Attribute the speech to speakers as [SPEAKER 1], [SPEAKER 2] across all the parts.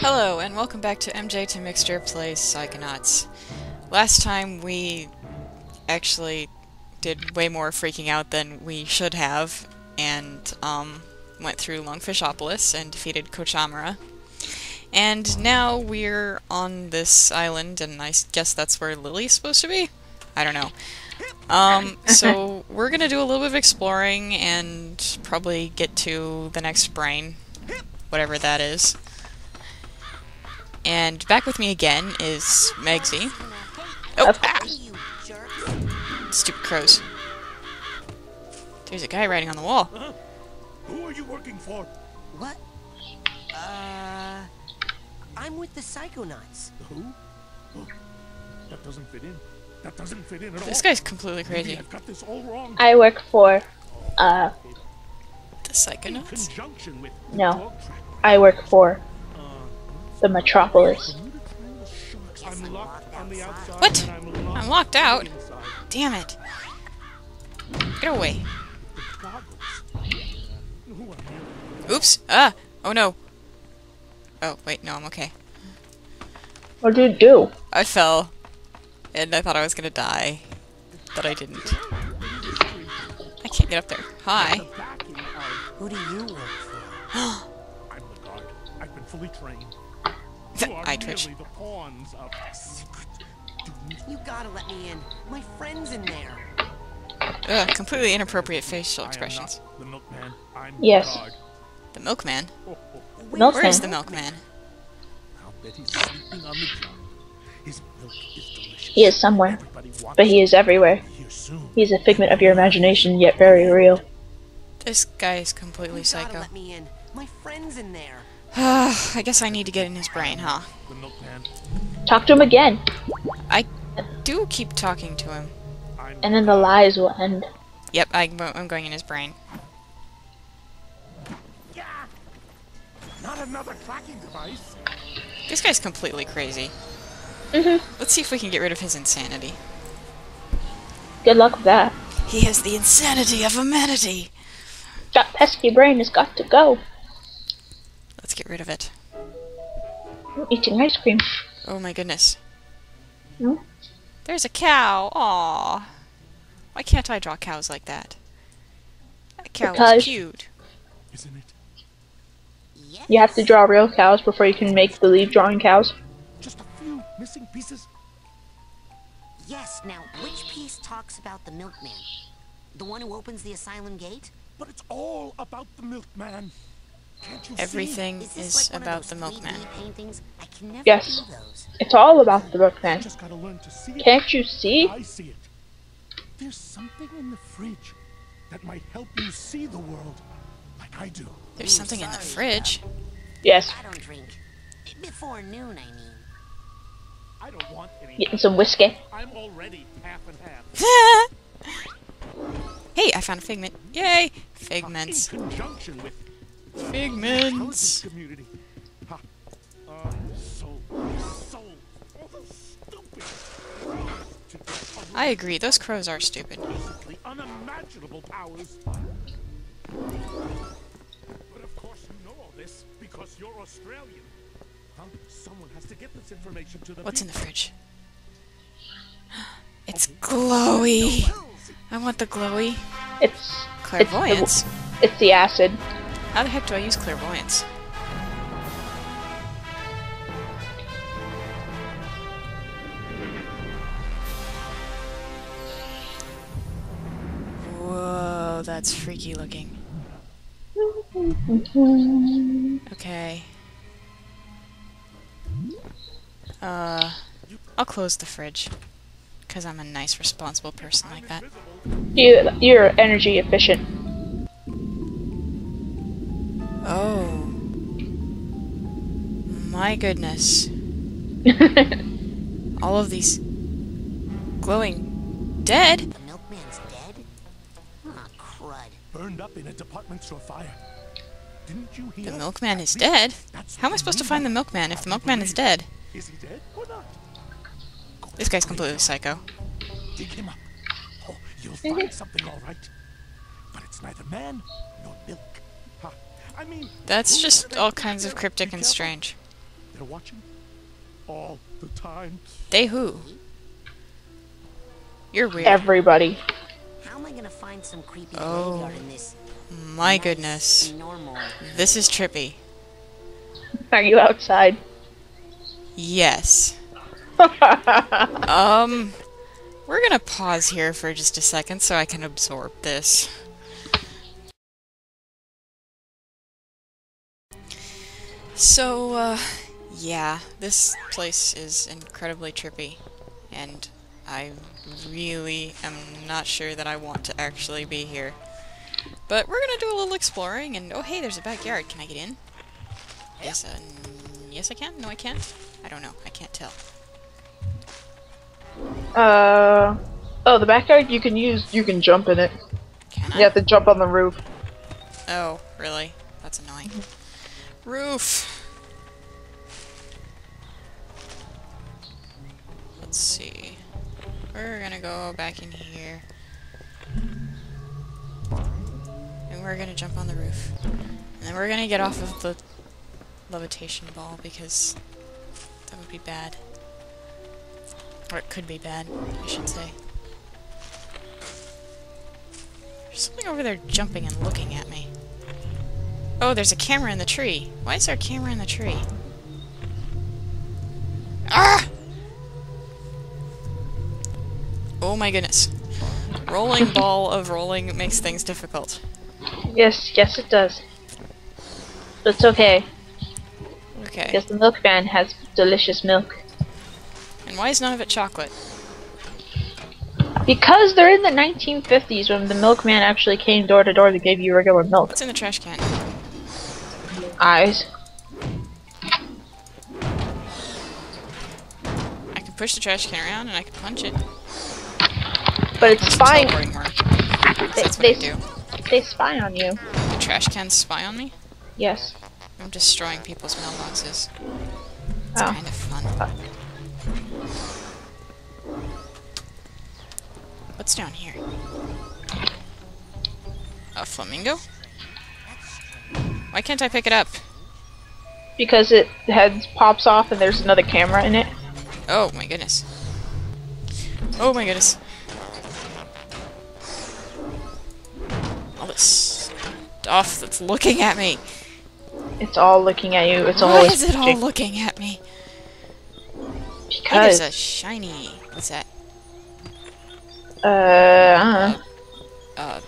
[SPEAKER 1] Hello, and welcome back to MJtehMickster Plays Psychonauts. Last time we actually did way more freaking out than we should have, and um, went through Lungfishopolis and defeated Kochamara. And now we're on this island, and I guess that's where Lily's supposed to be? I don't know. Um, so we're gonna do a little bit of exploring and probably get to the next brain, whatever that is. And back with me again is Megsie. Oh, ah, stupid crows. There's a guy writing on the wall.
[SPEAKER 2] Who are you working for?
[SPEAKER 3] What? Uh, I'm with the Psychonauts.
[SPEAKER 2] Who? Oh, that doesn't fit in. That doesn't fit in at all.
[SPEAKER 1] This
[SPEAKER 2] all.
[SPEAKER 1] guy's completely
[SPEAKER 2] Maybe
[SPEAKER 1] crazy.
[SPEAKER 2] I've got this all wrong.
[SPEAKER 4] I work for, uh,
[SPEAKER 1] The Psychonauts?
[SPEAKER 2] conjunction with the
[SPEAKER 4] No. I work for the Metropolis.
[SPEAKER 2] Bermuda Triangle sharks.
[SPEAKER 3] Guess
[SPEAKER 2] I'm
[SPEAKER 3] I'm
[SPEAKER 2] locked
[SPEAKER 3] locked
[SPEAKER 2] on the
[SPEAKER 3] outside.
[SPEAKER 2] outside.
[SPEAKER 1] What?
[SPEAKER 2] I'm locked,
[SPEAKER 1] out. Damn it. Get away.
[SPEAKER 2] The goggles. Who are you?
[SPEAKER 1] Oops. Ah! Oh no. Oh, wait, no, I'm okay.
[SPEAKER 4] What did you do?
[SPEAKER 1] I fell. And I thought I was gonna die. But I didn't. I can't get up there. Hi.
[SPEAKER 2] The backing of.
[SPEAKER 3] Who do you work for?
[SPEAKER 2] I'm the guard. I've been fully trained. You are
[SPEAKER 1] I twitch.
[SPEAKER 2] merely the pawns of.
[SPEAKER 3] You gotta let me in. My friend's in there.
[SPEAKER 1] Ugh, completely inappropriate facial expressions.
[SPEAKER 2] the milkman. I'm
[SPEAKER 4] Yes.
[SPEAKER 2] the guard.
[SPEAKER 1] The milkman?
[SPEAKER 2] Oh, oh, oh.
[SPEAKER 3] Where's
[SPEAKER 4] Milk
[SPEAKER 1] Where is
[SPEAKER 4] man.
[SPEAKER 1] the milkman?
[SPEAKER 2] I'll bet he's sleeping on the job. His milk is delicious.
[SPEAKER 4] He is somewhere, but he is everywhere.
[SPEAKER 2] to be here soon.
[SPEAKER 4] He is a figment of your imagination, yet very real.
[SPEAKER 1] This guy is completely psycho.
[SPEAKER 3] let me in. My friend's in there.
[SPEAKER 1] I guess I need to get in his brain, huh?
[SPEAKER 4] Talk to him again,
[SPEAKER 1] I do keep talking to him.
[SPEAKER 4] And then the lies will end.
[SPEAKER 1] Yep, I, I'm going in his brain.
[SPEAKER 2] Yeah. Not another tracking device.
[SPEAKER 1] This guy's completely crazy.
[SPEAKER 4] Mhm.
[SPEAKER 1] Let's see if we can get rid of his insanity.
[SPEAKER 4] Good luck with that.
[SPEAKER 1] He has the insanity of humanity!
[SPEAKER 4] That pesky brain has got to go.
[SPEAKER 1] Let's get rid of it.
[SPEAKER 4] I'm eating ice cream.
[SPEAKER 1] Oh my goodness.
[SPEAKER 4] Hmm?
[SPEAKER 1] There's a cow! Aww. Why can't I draw cows like that? That cow
[SPEAKER 4] Because-
[SPEAKER 1] is cute.
[SPEAKER 2] Isn't it?
[SPEAKER 3] Yes.
[SPEAKER 4] You have to draw real cows before you can make believe drawing cows.
[SPEAKER 2] Just a few missing pieces.
[SPEAKER 3] Yes. Now, which piece talks about the milkman? The one who opens the asylum gate?
[SPEAKER 2] But it's all about the milkman. Can't you
[SPEAKER 1] Everything
[SPEAKER 3] Is
[SPEAKER 1] is
[SPEAKER 3] like
[SPEAKER 1] about the milkman.
[SPEAKER 3] paintings? I can never
[SPEAKER 4] Yes. It's all about the milkman.
[SPEAKER 2] Just gotta learn to see it.
[SPEAKER 4] Can't you see?
[SPEAKER 2] I see it. There's something in the fridge that might help you see the world like I do.
[SPEAKER 1] There's something in the fridge.
[SPEAKER 4] Yes.
[SPEAKER 3] I don't drink. Before noon, I mean.
[SPEAKER 2] I don't want any.
[SPEAKER 4] Getting some whiskey.
[SPEAKER 2] I'm already half and half.
[SPEAKER 1] hey, I found a figment. Yay!
[SPEAKER 2] In
[SPEAKER 1] Figments.
[SPEAKER 2] conjunction with intelligence
[SPEAKER 1] Figments.
[SPEAKER 2] community. Ha. Uh, so, so, oh, stupid. To get
[SPEAKER 1] I agree, those crows are stupid.
[SPEAKER 2] unimaginable powers. But of course you know all this because you're Australian. Huh? Someone has to get this information to the
[SPEAKER 1] What's in the fridge? It's glowy! I want the glowy.
[SPEAKER 4] It's
[SPEAKER 1] Clairvoyance.
[SPEAKER 4] it's the acid.
[SPEAKER 1] How the heck do I use clairvoyance? Whoa, that's freaky looking. Okay. Uh, I'll close the fridge. Because I'm a nice, responsible person like that.
[SPEAKER 4] You you're energy efficient.
[SPEAKER 1] My goodness. All of these glowing dead?
[SPEAKER 3] The milkman's dead? Ah, crud.
[SPEAKER 2] Burned up in a department store fire. Didn't you hear?
[SPEAKER 1] The milkman is dead? How am I supposed to find the milkman if the milkman is dead?
[SPEAKER 2] Is he dead or not?
[SPEAKER 1] This guy's completely
[SPEAKER 2] him.
[SPEAKER 1] psycho.
[SPEAKER 2] Dig him up. Oh, you'll find something all right. But it's neither man nor milk. Ha. I mean,
[SPEAKER 1] That's just all kinds of cryptic
[SPEAKER 2] Be
[SPEAKER 1] and
[SPEAKER 2] careful.
[SPEAKER 1] strange.
[SPEAKER 2] They're watching all the time.
[SPEAKER 1] They who? You're weird.
[SPEAKER 4] Everybody.
[SPEAKER 3] How am I gonna find some creepy
[SPEAKER 1] Oh.
[SPEAKER 3] in this
[SPEAKER 1] My
[SPEAKER 3] nice,
[SPEAKER 1] goodness.
[SPEAKER 3] normal?
[SPEAKER 1] This is trippy.
[SPEAKER 4] Are you outside?
[SPEAKER 1] Yes. Um, we're gonna pause here for just a second so I can absorb this. So, uh, yeah, this place is incredibly trippy, and I really am not sure that I want to actually be here. But we're gonna do a little exploring, and oh hey, there's a backyard. Can I get in? Yes, uh, yes I can? No I can't? I don't know. I can't tell.
[SPEAKER 4] Uh. Oh, the backyard you can use. You can jump in it.
[SPEAKER 1] Can I?
[SPEAKER 4] You have to jump on the roof.
[SPEAKER 1] Oh, really? That's annoying. Roof! We're gonna go back in here. And we're gonna jump on the roof. And then we're gonna get off of the levitation ball because that would be bad. Or it could be bad, I should say. There's something over there jumping and looking at me. Oh, there's a camera in the tree. Why is there a camera in the tree? Ah! Oh my goodness. Rolling ball of rolling makes things difficult.
[SPEAKER 4] Yes, yes, it does. But it's okay,
[SPEAKER 1] Okay.
[SPEAKER 4] because the milkman has delicious milk.
[SPEAKER 1] And why is none of it chocolate?
[SPEAKER 4] Because they're in the 1950s when the milkman actually came door to door to give you regular milk.
[SPEAKER 1] What's in the trash can?
[SPEAKER 4] Eyes.
[SPEAKER 1] I can push the trash can around and I can punch it.
[SPEAKER 4] But it's spying. They,
[SPEAKER 1] That's what
[SPEAKER 4] they,
[SPEAKER 1] do.
[SPEAKER 4] they spy on you.
[SPEAKER 1] The trash cans spy on me?
[SPEAKER 4] Yes.
[SPEAKER 1] I'm destroying people's mailboxes. It's
[SPEAKER 4] Oh.
[SPEAKER 1] kind of fun. What's down here? A flamingo? Why can't I pick it up?
[SPEAKER 4] Because it head pops off and there's another camera in it.
[SPEAKER 1] Oh my goodness. Oh my goodness. All this stuff that's looking at me.
[SPEAKER 4] It's all looking at you. It's
[SPEAKER 1] Why is it all looking at me?
[SPEAKER 4] Because
[SPEAKER 1] there's a shiny. What's that?
[SPEAKER 4] uh, I don't.
[SPEAKER 1] Uh,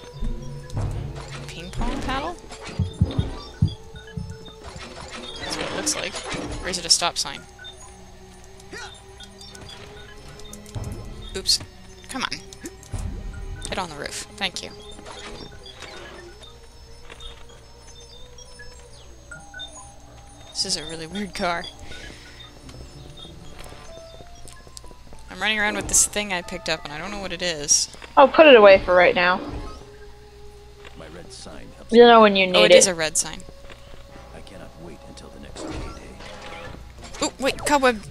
[SPEAKER 1] ping pong paddle? That's what it looks like. Or is it a stop sign? Oops. Come on. Get on the roof. Thank you. This is a really weird car. I'm running around with this thing I picked up and I don't know what it is.
[SPEAKER 4] I'll put it away for right now.
[SPEAKER 5] My red sign helps.
[SPEAKER 4] You know when you need
[SPEAKER 1] Oh, it
[SPEAKER 4] it.
[SPEAKER 1] is a red sign.
[SPEAKER 5] I cannot wait until the next payday.
[SPEAKER 1] Oh, wait, cobweb.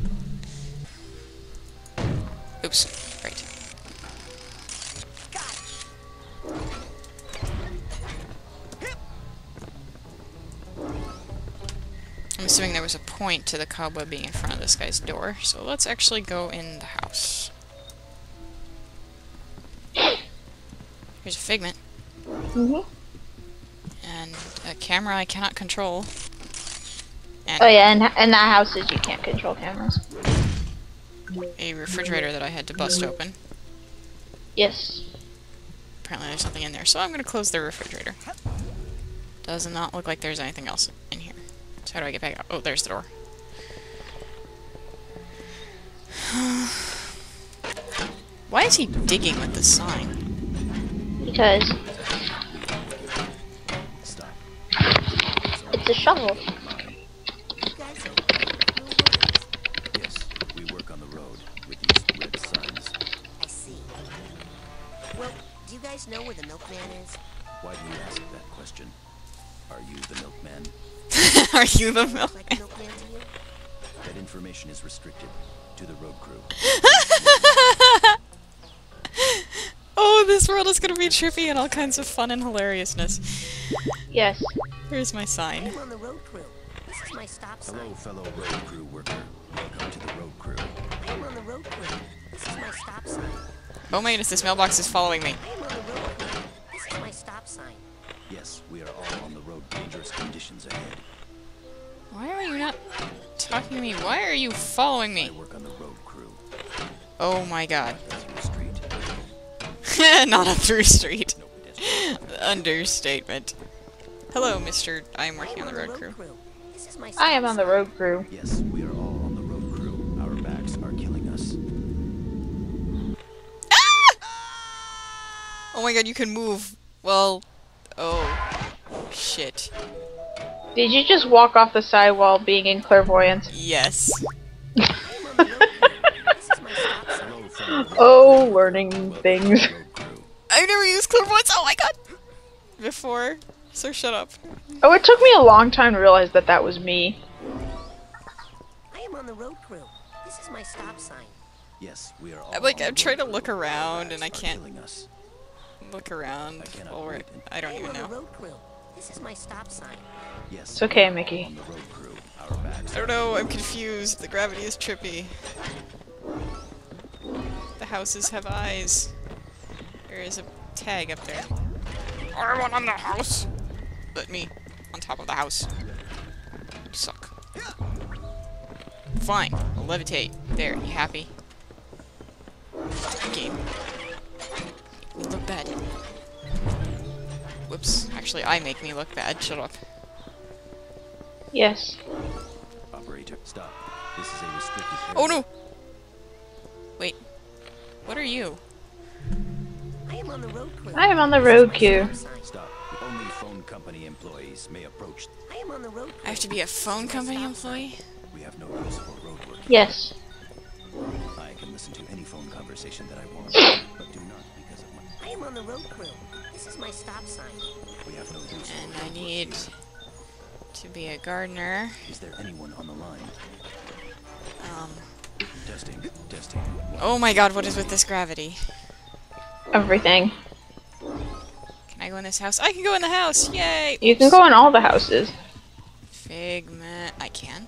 [SPEAKER 1] Point to the cobweb being in front of this guy's door, so let's actually go in the house. Here's a figment.
[SPEAKER 4] Mhm.
[SPEAKER 1] And a camera I cannot control. And
[SPEAKER 4] Oh yeah, and in that houses you can't control cameras.
[SPEAKER 1] a refrigerator that I had to bust open.
[SPEAKER 4] Yes.
[SPEAKER 1] Apparently there's something in there, so I'm gonna close the refrigerator. Does not look like there's anything else. So how do I get back out? Oh, there's the door. Why is he digging with the sign?
[SPEAKER 4] Because
[SPEAKER 5] Stop.
[SPEAKER 4] it's a shovel.
[SPEAKER 3] You guys are
[SPEAKER 5] Yes, we work on the road with these red signs.
[SPEAKER 3] I see. Well, do you guys know where the milkman is?
[SPEAKER 5] Why do you ask that question? Are you the milkman?
[SPEAKER 1] Are you the
[SPEAKER 3] Looks
[SPEAKER 1] milk?
[SPEAKER 3] like a milkman?
[SPEAKER 5] That information is restricted to the road crew.
[SPEAKER 1] Oh, this world is gonna be trippy and all kinds of fun and hilariousness.
[SPEAKER 4] Yes.
[SPEAKER 1] Here's my sign.
[SPEAKER 3] I'm on the road crew. This is is my stop sign.
[SPEAKER 5] Hello, fellow road crew worker. Welcome to the road crew.
[SPEAKER 3] I am on the road crew. This is my stop sign.
[SPEAKER 1] Oh my goodness, this mailbox is following me.
[SPEAKER 3] I am on the road crew. This is my stop sign.
[SPEAKER 5] Yes, we are all on the road. Dangerous conditions ahead.
[SPEAKER 1] Why are you not talking to me? Why are you following me?
[SPEAKER 5] I
[SPEAKER 1] me?
[SPEAKER 5] work on the road crew.
[SPEAKER 1] Oh my god.
[SPEAKER 5] Through street.
[SPEAKER 1] not a through street. Understatement. Hello, Mr. I am working on the road crew.
[SPEAKER 3] This is my
[SPEAKER 4] I am on the road crew.
[SPEAKER 5] Yes, we are all on the road crew. Our backs are killing us. Ah!
[SPEAKER 1] Oh my god, you can move. Well, oh. Shit.
[SPEAKER 4] Did you just walk off the side while being in clairvoyance?
[SPEAKER 1] Yes.
[SPEAKER 3] I am on the road crew. This is my stop sign.
[SPEAKER 5] Hello, fellow road
[SPEAKER 4] Oh, learning things.
[SPEAKER 5] to the road crew.
[SPEAKER 1] I've never used clairvoyance. Oh my god. Before. So shut up.
[SPEAKER 4] Oh, it took me a long time to realize that that was me.
[SPEAKER 3] I am on the road crew. This is my stop sign.
[SPEAKER 5] Yes, we are all
[SPEAKER 1] I'm like, I'm trying to look around and I can't-
[SPEAKER 5] us.
[SPEAKER 1] Look around.
[SPEAKER 5] I
[SPEAKER 1] While we're. I
[SPEAKER 3] I
[SPEAKER 1] don't even know.
[SPEAKER 3] This is my stop sign.
[SPEAKER 5] Yes.
[SPEAKER 4] It's okay,
[SPEAKER 5] we are all
[SPEAKER 4] Mickey.
[SPEAKER 5] On the road crew. Our backs
[SPEAKER 1] I don't know, I'm confused. The gravity is trippy. The houses have eyes. There is a tag up there. I want on the house! But me, on top of the house. You suck. Fine, I'll levitate. There, you happy? Game. You look bad. Whoops. Actually, I make me look bad. Shut up.
[SPEAKER 4] Yes.
[SPEAKER 5] Operator, stop. This is a restricted oh, area.
[SPEAKER 1] Oh no! Wait. What are you?
[SPEAKER 3] I am on the road crew.
[SPEAKER 4] I am on the road queue.
[SPEAKER 3] stop
[SPEAKER 5] Only phone company employees may approach.
[SPEAKER 3] I am on the road.
[SPEAKER 1] I have to be a phone company employee?
[SPEAKER 5] We have no use for road work.
[SPEAKER 4] Yes.
[SPEAKER 3] On the road crew. This is my stop sign.
[SPEAKER 5] We have no use
[SPEAKER 1] And I
[SPEAKER 5] road
[SPEAKER 1] need to be a gardener.
[SPEAKER 5] Is there anyone on the line?
[SPEAKER 1] Um,
[SPEAKER 5] Testing. Testing.
[SPEAKER 1] Oh my god, what is with this gravity?
[SPEAKER 4] Everything.
[SPEAKER 1] Can I go in this house? I can go in the house! Yay!
[SPEAKER 4] You can go in all the houses.
[SPEAKER 1] Figment. I can.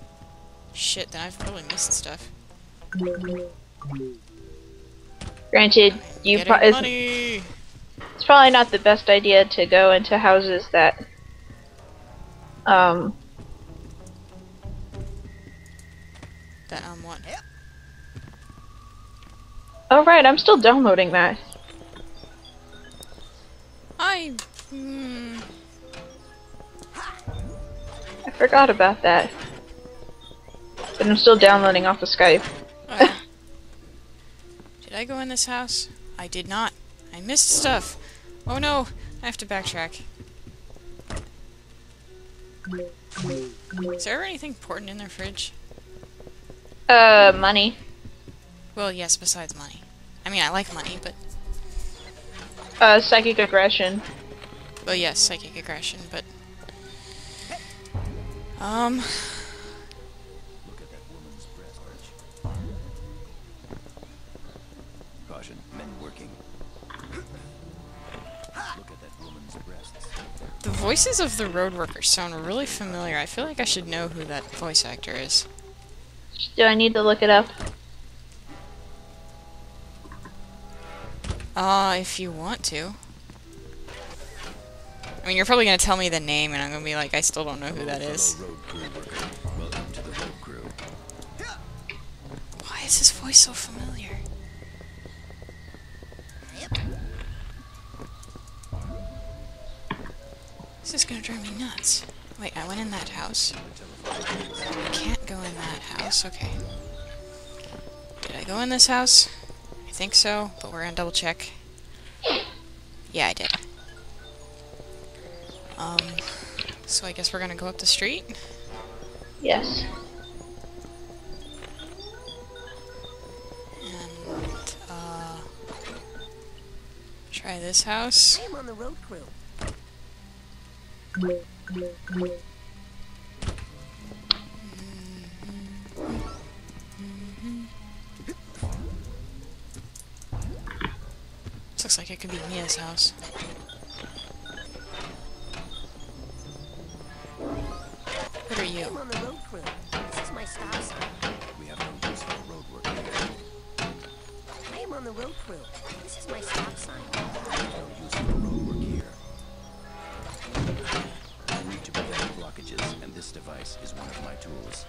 [SPEAKER 1] Shit, then I've probably missed stuff.
[SPEAKER 4] Granted, you
[SPEAKER 1] Getting
[SPEAKER 4] pro- it's, probably not the best idea to go into houses that um
[SPEAKER 1] That, um, what?
[SPEAKER 4] Oh right, I'm still downloading that.
[SPEAKER 1] I... Hmm...
[SPEAKER 4] I forgot about that. But I'm still downloading off of Skype.
[SPEAKER 1] uh, did I go in this house? I did not. I missed stuff. Oh no! I have to backtrack. Is there anything important in their fridge?
[SPEAKER 4] Uh, money.
[SPEAKER 1] Well, yes, besides money. I mean, I like money, but...
[SPEAKER 4] Uh, psychic aggression.
[SPEAKER 1] Well, yes, psychic aggression, but... Um...
[SPEAKER 5] Look at that woman's breast arch. Caution, men working.
[SPEAKER 1] The voices of the road workers sound really familiar. I feel like I should know who that voice actor is.
[SPEAKER 4] Do I need to look it up?
[SPEAKER 1] Uh, if you want to. I mean, you're probably gonna tell me the name, and I'm gonna be like, I still don't know who that is.
[SPEAKER 5] fellow road crew worker. Welcome to the road crew.
[SPEAKER 1] Why is his voice so familiar? This is gonna drive me nuts. Wait, I went in that house. I can't go in that house. Okay. Did I go in this house? I think so, but we're gonna double check. Yeah, I did. Um, so I guess we're gonna go up the street.
[SPEAKER 4] Yes.
[SPEAKER 1] And, uh, try this house.
[SPEAKER 3] I am on the road crew.
[SPEAKER 1] This looks like it could be Mia's house. What are you?
[SPEAKER 3] I'm on the road crew. This is my stop sign.
[SPEAKER 5] We have no use for road work here.
[SPEAKER 3] I am on the road crew. This is my stop sign.
[SPEAKER 5] This device is one of my tools.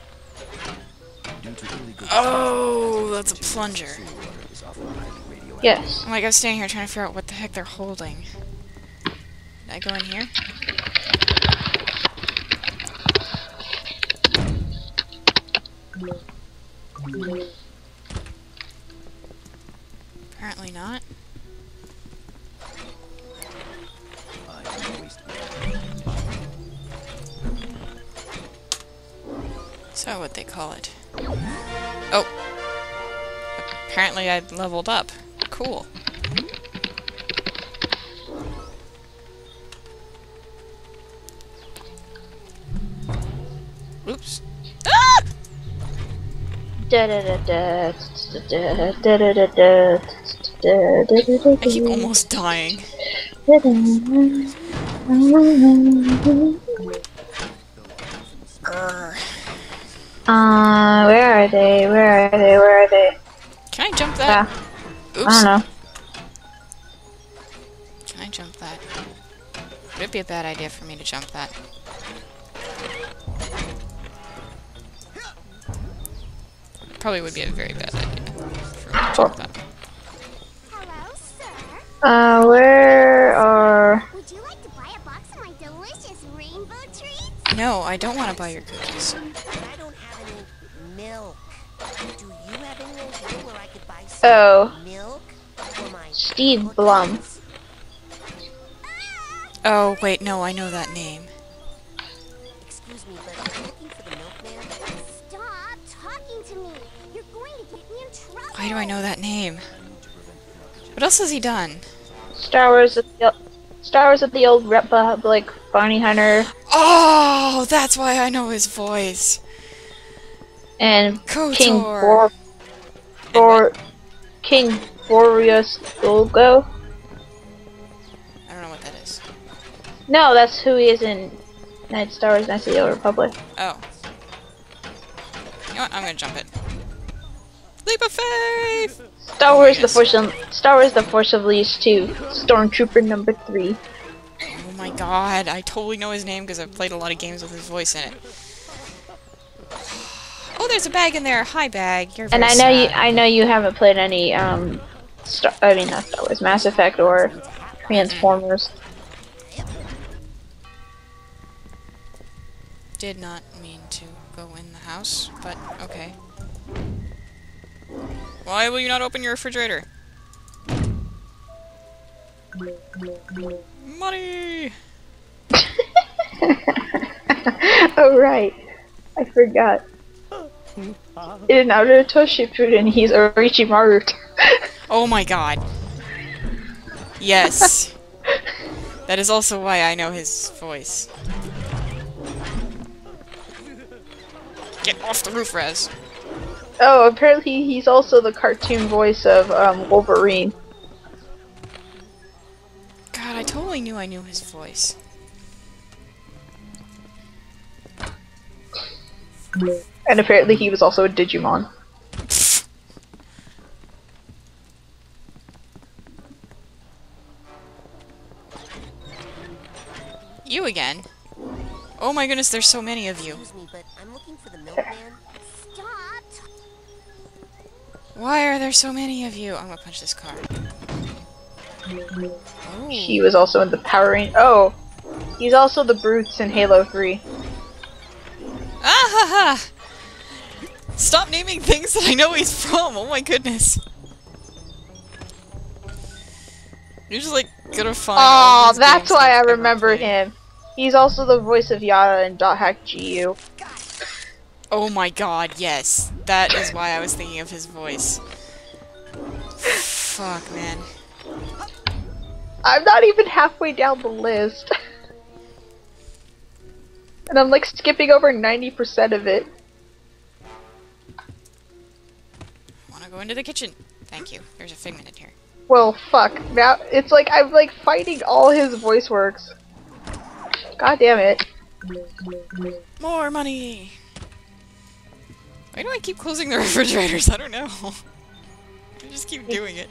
[SPEAKER 5] Due to
[SPEAKER 1] Oh, that's a plunger.
[SPEAKER 5] sewer water is often highly radioactive.
[SPEAKER 4] Yes.
[SPEAKER 1] I'm like, I was standing here trying to figure out what the heck they're holding. Did I go in here?
[SPEAKER 5] I
[SPEAKER 1] leveled up. Cool. Oops. Ah! I keep almost dying.
[SPEAKER 4] Uh, where are they? Where are they? Where are they?
[SPEAKER 1] Can I
[SPEAKER 4] Yeah,
[SPEAKER 1] that?
[SPEAKER 4] I
[SPEAKER 1] Oops.
[SPEAKER 4] don't know.
[SPEAKER 1] Can I jump that? Would it be a bad idea for me to jump that? Probably would be a very bad idea for me to jump that.
[SPEAKER 6] Hello, sir.
[SPEAKER 4] Uh, where are?
[SPEAKER 6] Would you like to buy a box of my delicious rainbow treats?
[SPEAKER 1] No, I don't want to buy your cookies.
[SPEAKER 3] But I don't have any milk. Do you have any idea where I could buy some
[SPEAKER 4] Oh,
[SPEAKER 3] milk for my
[SPEAKER 4] Steve Blum.
[SPEAKER 1] Oh, wait, no, I know that name.
[SPEAKER 3] Excuse me, but are you looking for the milkman?
[SPEAKER 6] Stop talking to me. You're going to get me in trouble.
[SPEAKER 1] Why do I know that name? What else has he done?
[SPEAKER 4] Star Wars of the Star Wars of the Old Republic, Bounty Hunter,
[SPEAKER 1] Oh, that's why I know his voice.
[SPEAKER 4] and King
[SPEAKER 1] KOTOR.
[SPEAKER 4] Bor Bor King Boreas Golgo.
[SPEAKER 1] I don't know what that is.
[SPEAKER 4] No, that's who he is in Night Star Wars Knights of the Old Republic.
[SPEAKER 1] Oh. You know what? I'm gonna jump it. Leap of faith!
[SPEAKER 4] Star Wars: oh, The
[SPEAKER 1] yes.
[SPEAKER 4] Force of Star Wars: The Force Unleashed Two, Stormtrooper Number Three.
[SPEAKER 1] Oh my god, I totally know his name because I've played a lot of games with his voice in it. Oh, there's a bag in there. Hi, bag. You're
[SPEAKER 4] And I know you. I know you haven't played any um, Star, I mean not Star Wars, Mass Effect or Transformers.
[SPEAKER 1] did not mean to go in the house, but okay. Why will you not open your refrigerator? Money!
[SPEAKER 4] oh right, I forgot. In Naruto Shippuden, he's Orochimaru.
[SPEAKER 1] Oh my god. Yes. that is also why I know his voice. Get off the roof, Raz.
[SPEAKER 4] oh, apparently he's also the cartoon voice of um, Wolverine.
[SPEAKER 1] God, I totally knew I knew his voice.
[SPEAKER 4] And apparently he was also a Digimon.
[SPEAKER 1] You again? Oh my goodness, there's so many of you.
[SPEAKER 3] Excuse me, but I'm looking for the milkman.
[SPEAKER 6] Stop.
[SPEAKER 1] Why are there so many of you? I'm gonna punch this car. Oh.
[SPEAKER 4] He was also in the Power Rangers. Oh, he's also the Brutes in Halo 3.
[SPEAKER 1] Ah ha ha! Stop naming things that I know he's from! Oh my goodness. You're just like gonna find.
[SPEAKER 4] Oh, that's why I remember him. He's also the voice of Yata in Dot Hack GU.
[SPEAKER 1] Oh my god, yes. That is why I was thinking of his voice. Fuck, man.
[SPEAKER 4] I'm not even halfway down the list. and I'm like skipping over 90% of it.
[SPEAKER 1] into the kitchen. Thank you. There's a figment in here.
[SPEAKER 4] Well, fuck. Now it's like I'm like fighting all his voice works. God damn it.
[SPEAKER 1] More money. Why do I keep closing the refrigerators? I don't know. I just keep doing it.